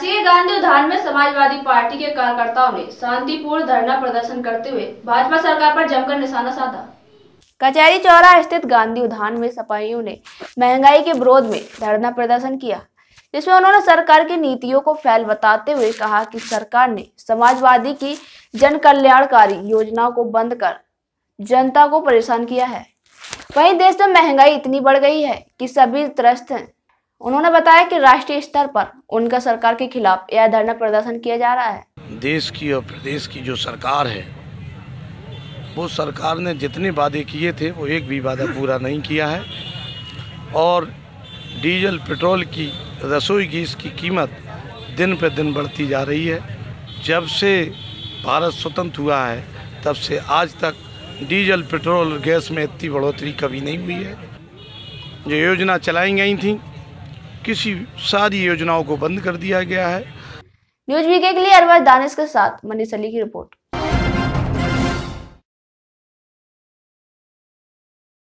गांधी उद्यान में समाजवादी पार्टी के कार्यकर्ताओं ने शांतिपूर्ण धरना प्रदर्शन करते हुए भाजपा सरकार पर जमकर निशाना साधा। कचहरी चौरा स्थित गांधी उद्यान में सपाहियों ने महँगाई के विरोध में धरना प्रदर्शन किया, जिसमें उन्होंने सरकार की नीतियों को फैल बताते हुए कहा कि सरकार ने समाजवादी की जन कल्याणकारी योजनाओं को बंद कर जनता को परेशान किया है। वहीं देश में महँगाई इतनी बढ़ गई है कि सभी त्रस्त हैं। उन्होंने बताया कि राष्ट्रीय स्तर पर उनका सरकार के खिलाफ यह धरना प्रदर्शन किया जा रहा है। देश की और प्रदेश की जो सरकार है, वो सरकार ने जितने वादे किए थे, वो एक भी वादा पूरा नहीं किया है। और डीजल, पेट्रोल की, रसोई गैस की कीमत दिन पर दिन बढ़ती जा रही है। जब से भारत स्वतंत्र हुआ है, तब से आज तक डीजल, पेट्रोल गैस में इतनी बढ़ोतरी कभी नहीं हुई है। जो योजना चलाई गई थी किसी सारी योजनाओं को बंद कर दिया गया है। न्यूज़ वीके के लिए अरवर दानिश के साथ मनीष अली की रिपोर्ट।